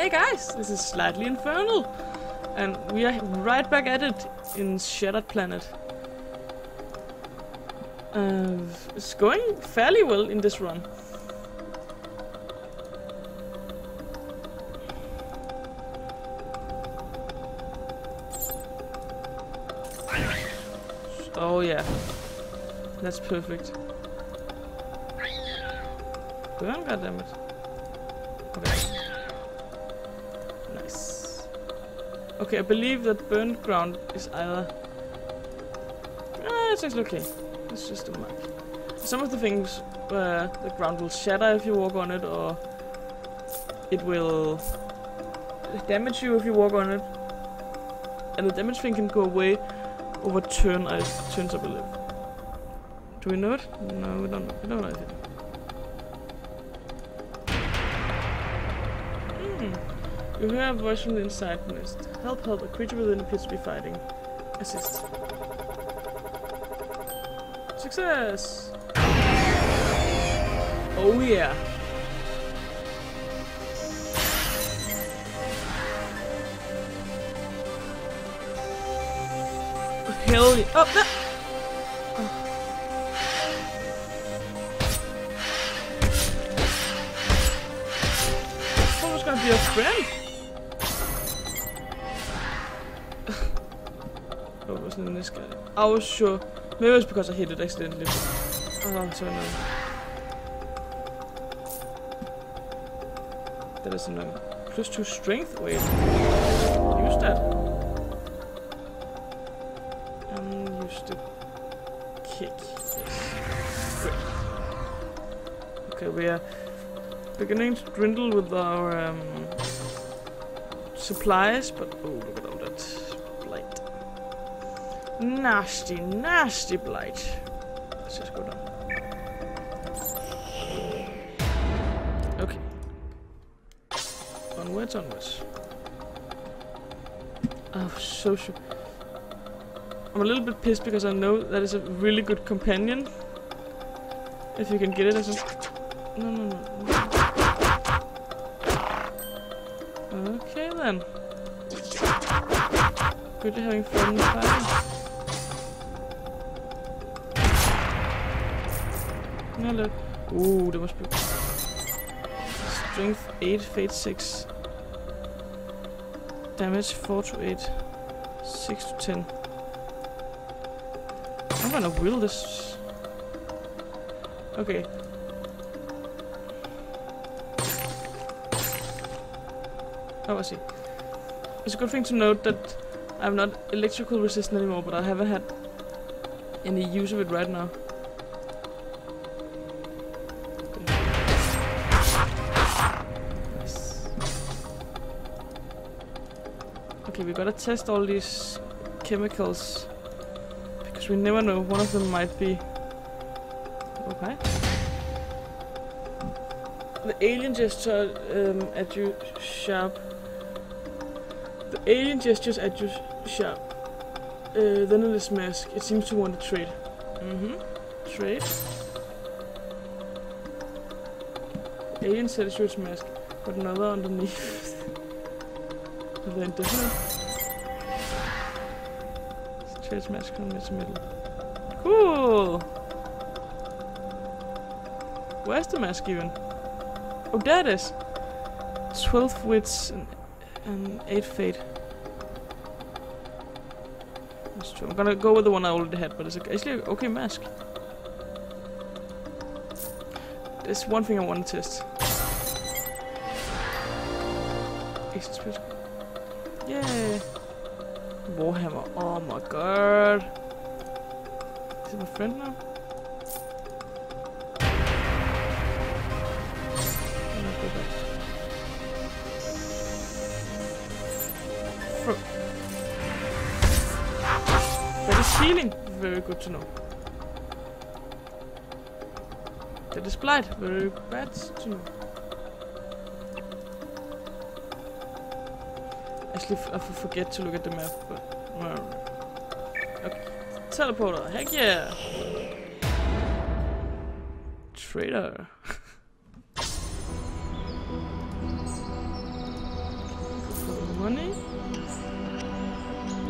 Hey guys, this is Slightly Infernal, and we are right back at it in Shattered Planet. Uh, it's going fairly well in this run. Oh yeah, that's perfect. Burn, goddammit. Okay, I believe that burnt ground is either... Ah, it's actually okay. It's just a mark. Some of the things where the ground will shatter if you walk on it, or it will damage you if you walk on it. And the damage thing can go away over turn as turns, I believe. Do we know it? No, we don't know. We don't know it. You hear a voice from the inside mist. Help, help, a creature within appears to be fighting. Assist. Success! Oh yeah! Hell yeah! Oh, no! Someone's gonna be a friend! In this guy. I was sure. Maybe it was because I hit it accidentally. Oh, so annoying. That is annoying. Plus two strength? Wait. Use that. And use the kick. Yes. Great. Okay, we are beginning to dwindle with our um, supplies, but oh, look at that. Nasty, nasty blight. Let's just go down. Okay. Onwards, onwards. Oh, so sure. I'm a little bit pissed because I know that is a really good companion. If you can get it as a... No, no, no. Okay then. Good you're having fun fighting. Hello. Ooh, that must be... Strength 8, Fate 6. Damage 4 to 8. 6 to 10. I'm gonna wheel this. Okay. Oh, I see. It's a good thing to note that I'm not electrical resistant anymore, but I haven't had any use of it right now. Okay, we gotta test all these chemicals because we never know. One of them might be okay. The alien gesture um, at you sharp. The alien gestures at you sharp. Uh, then it is mask. It seems to want to trade. Mm-hmm. Trade. Alien its mask, but another underneath. They indefinite? Trades mask from its middle. Cool! Where's the mask even? Oh, there it is! 12 wits and, and 8 fate. That's true. I'm gonna go with the one I already had, but it's actually okay mask. There's one thing I want to test. Yeah. Warhammer. Oh my god. Is it my friend now? Fro- That is healing. Very good to know. That is blight. Very bad to know. I forget to look at the map, but... Okay. Teleporter. Heck yeah! Traitor. money. Er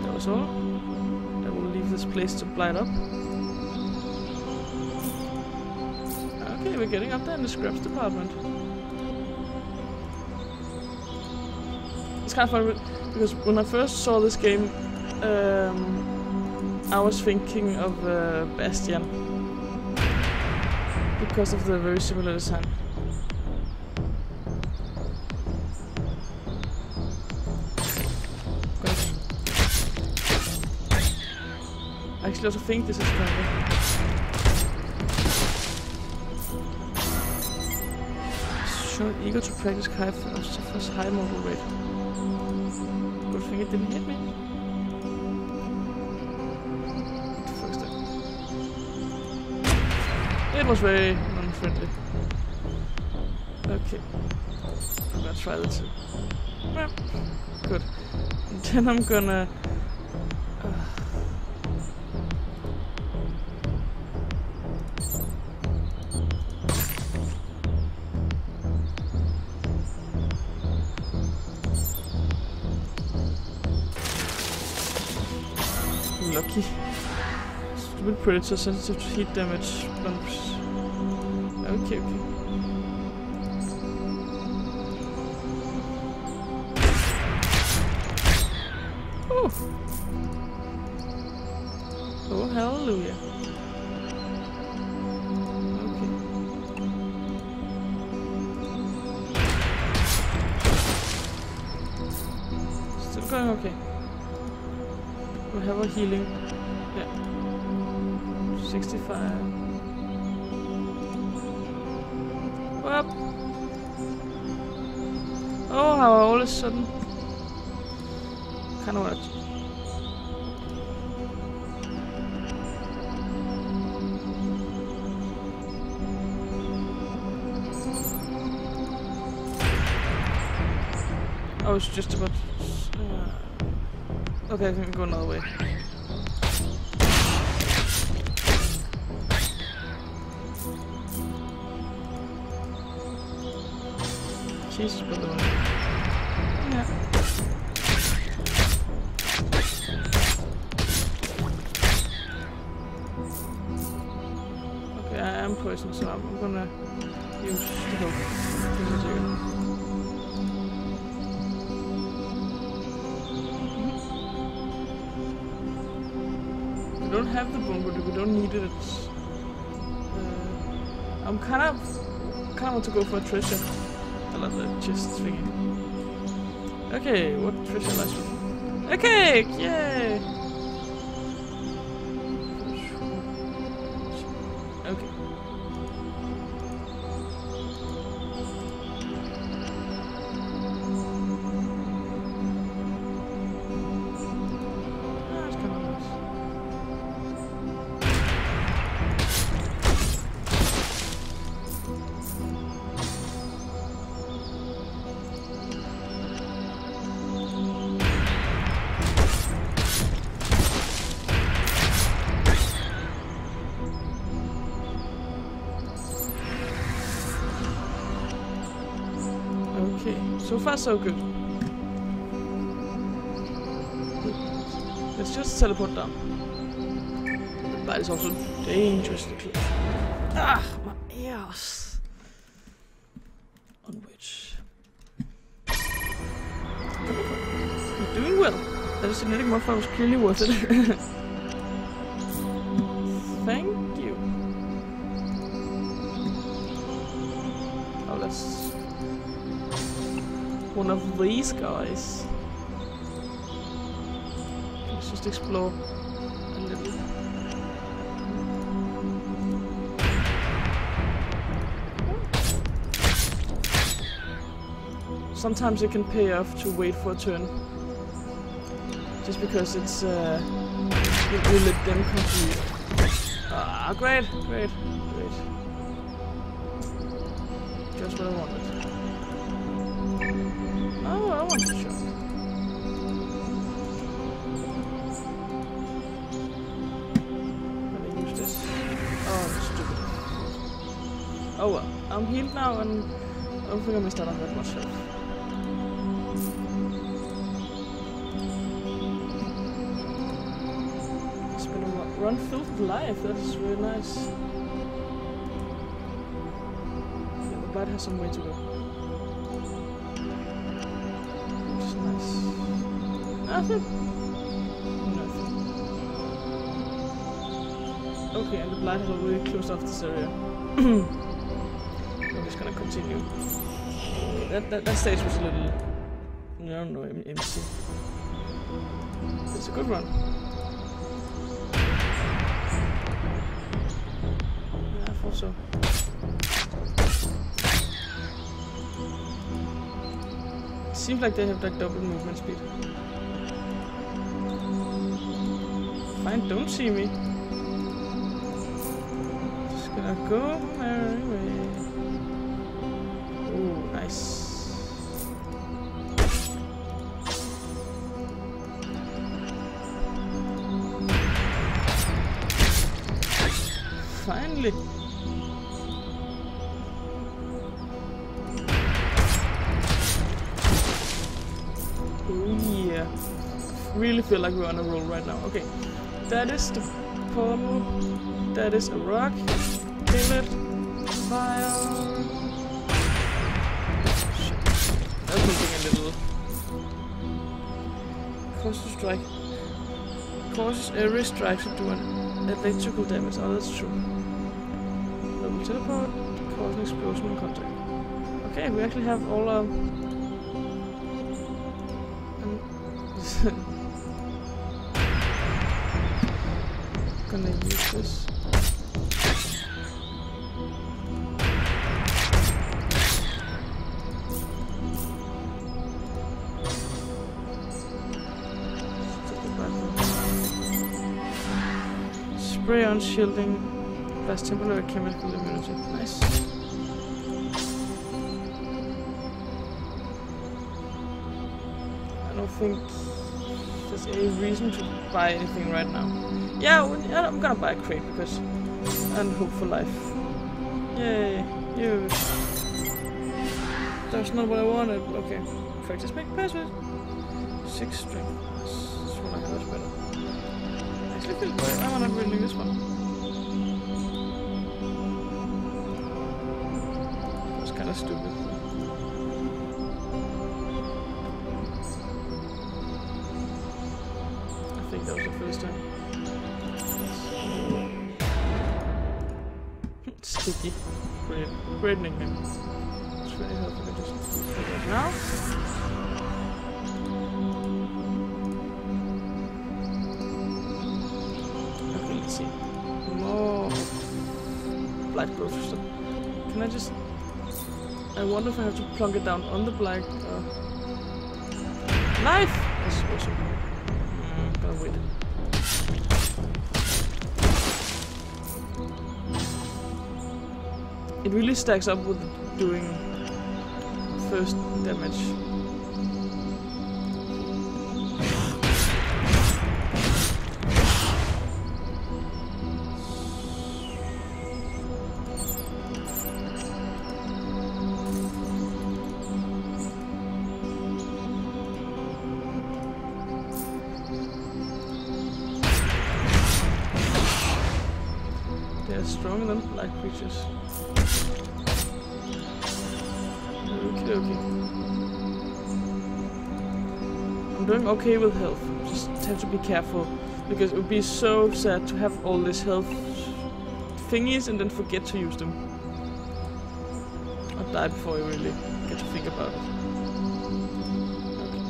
that was all. I will leave this place to blight up. Okay, we're getting up there in the scraps department. It's kind of fun because when I first saw this game, um, I was thinking of uh, Bastion because of the very similar design. I actually also think this is kind Show eager to practice kite and suffers high mortal rate. Good thing it didn't hit me. That? It was very unfriendly. Okay. I'm gonna try that too. Yeah. Good. And then I'm gonna... Stupid predator sensitive to heat damage. Bumps. Okay, okay. Uh. Oh. Oh, hallelujah. Okay. Still going okay. We have a healing. Yeah. 65. Up. Oh, how all of a sudden. Kind of what? I was just about. Uh, okay, I can go another way. By the way. Yeah. Okay, I am poisoned, so I'm gonna use the hook. We don't have the but we don't need it. Uh, I'm kind of, kind of want to go for a treasure. The chest thingy. Okay, what with? A cake! Yay! Far so good. Let's just teleport down. That is also dangerously close. Ah, my ears. On which? You're doing well. That genetic modifier was clearly worth it. Thank one of these guys. Let's just explore a little. Sometimes it can pay off to wait for a turn. Just because it's, uh, you, you let them. Ah, great, great, great. Just what I wanted. Oh well, I'm healed now and I don't think I missed out on that much health. It's been a run-filled life, that's really nice. Yeah, the bite has some way to go. Which is nice. Ah, Nothing! Okay, and the blight has already closed off this area. Continue. That, that that stage was a little, know, em- empty. It's a good run. Yeah, I thought so. Seems like they have like double movement speed. Fine, don't see me. Just gonna go merry way. Finally. Oh yeah. Really feel like we're on a roll right now. Okay. That is the portal. That is a rock. Fire. That's something a little. Cautious strike. Cautious every strike should do an electrical damage. Oh, that's true. Double teleport. Cause an explosion in contact. Okay, we actually have all um. um, gonna use this. Spray on shielding plus temporary chemical immunity. Nice. I don't think there's any reason to buy anything right now. Yeah, I'm gonna buy a crate because and hope for life. Yay, use. That's not what I wanted. Okay, practice make password. Six strength. Actually, feel good. I wanna really this one. That's kind of stupid. I think that was the first time. Sticky. Great. Great nickname. It's really helpful to just now. Black system. Can I just... I wonder if I have to plunk it down on the black... Uh... Knife! Mm, wait. It really stacks up with doing first damage. Stronger than black creatures. Okay, okay. I'm doing okay with health. Just have to be careful because it would be so sad to have all this health thingies and then forget to use them. Or die before you really get to think about it. Okay.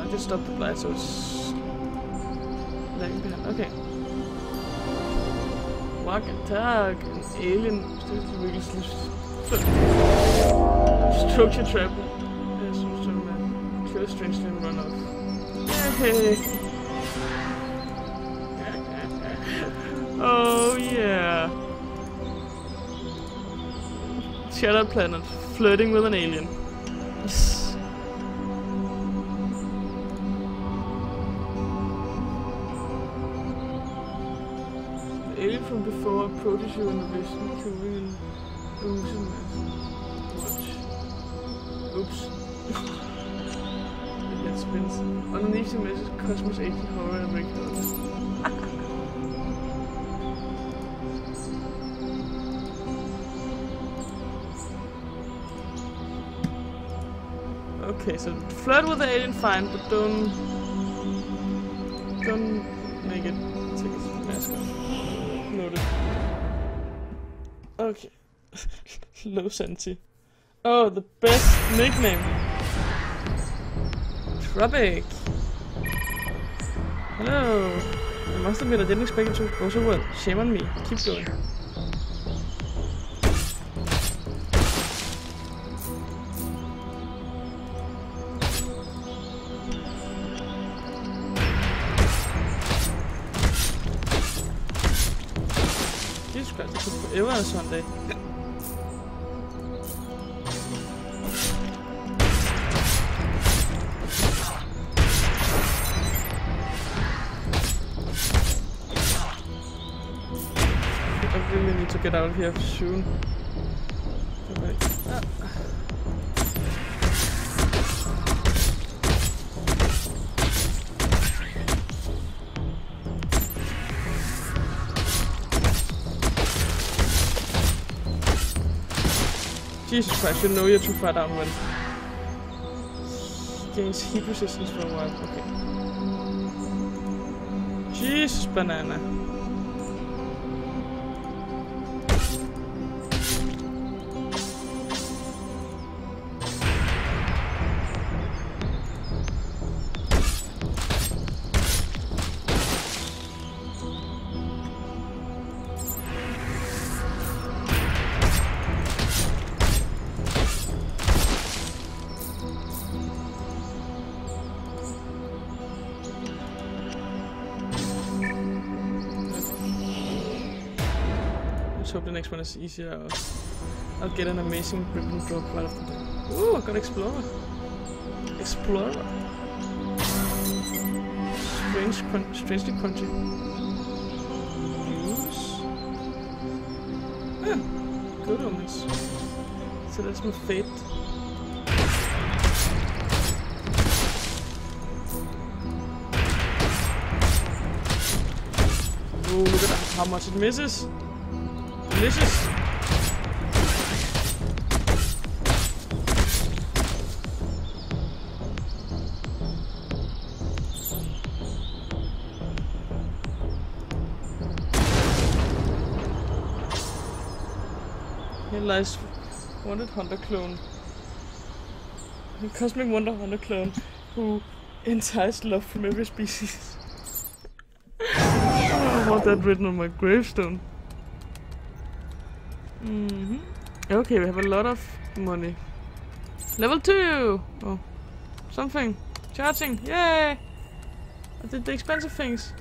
I just stopped the blight so it's. Okay. Walk attack, an alien structure trap. Yes, som man kill strangely and run off. Yay! oh yeah! Shattered Planet, flirting with an alien. You in the vision, cooling and oozing mass. Watch. Oops. Let's Vince. Underneath the message, Cosmos Agent Horror and Horror. Okay, so flirt with the alien, fine, but don't Low Santi. Oh, the best nickname. Tropic. Hello. I must admit I didn't expect it to go so well. Shame on me. Keep going. Jesus Christ, it took forever a Sunday. Of here soon. Jesus Christ, you know you're too far down when gains heat resistance for a while. Okay. Jesus, banana. Hope the next one is easier. Or I'll get an amazing ribbon drop right. Ooh, I got Explorer. Explorer. Strange, crun strangely crunchy. Juice. Ah, good omens. So that's my fate. Oh, look at how much it misses. Delicious. Lies Wanted Hunter clone. A cosmic Wonder Hunter clone who entices love from every species. I want that written on my gravestone. Hmm Okay, we have a lot of money. Level 2! Oh, something. Charging, yay! I did the expensive things.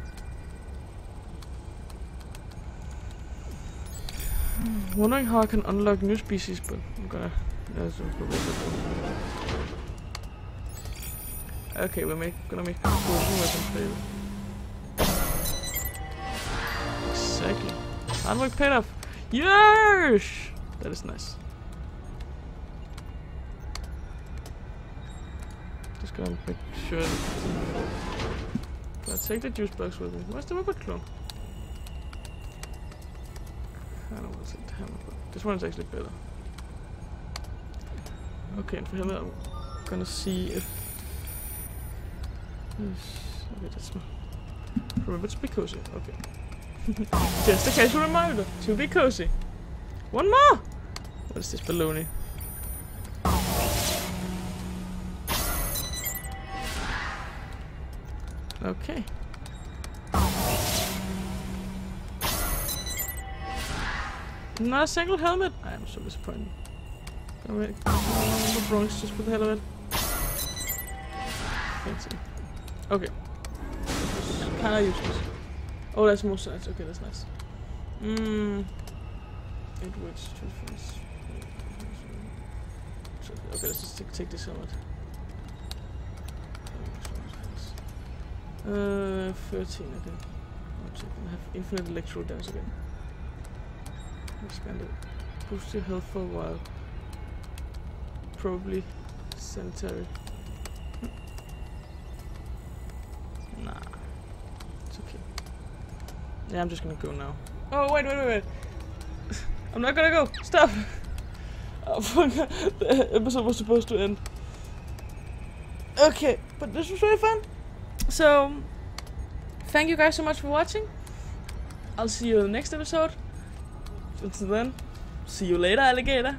Hmm, Wondering how I can unlock new species, but I'm gonna... Okay, we're make, gonna make fusion weapons later. Exactly. Hard work paid off. Yes! That is nice. Just gonna make sure I take the juice box with me? Where's the weapon clone? I don't want to take the hammer, but this one is actually better. Okay, and for him, I'm gonna see if... Yes, okay, that's. Remember to be cozy. Okay. Just a casual reminder to be cozy. One more! What is this baloney? Okay. Not a single helmet. I am so disappointed. Can we the Bronx just for the hell of it? Fancy. Okay. Kinda useless. Oh, that's more sides. Okay, that's nice. Mmm. It works two things. Okay, let's just take, take this helmet. Uh, 13, okay. I have infinite electro dance again. Expand it. Boost your health for a while. Probably sanitary. Yeah, I'm just gonna go now. Oh, wait, wait, wait, wait. I'm not gonna go. Stop. Oh. The episode was supposed to end. Okay, but this was really fun. So, thank you guys so much for watching. I'll see you in the next episode. Until then, see you later, alligator.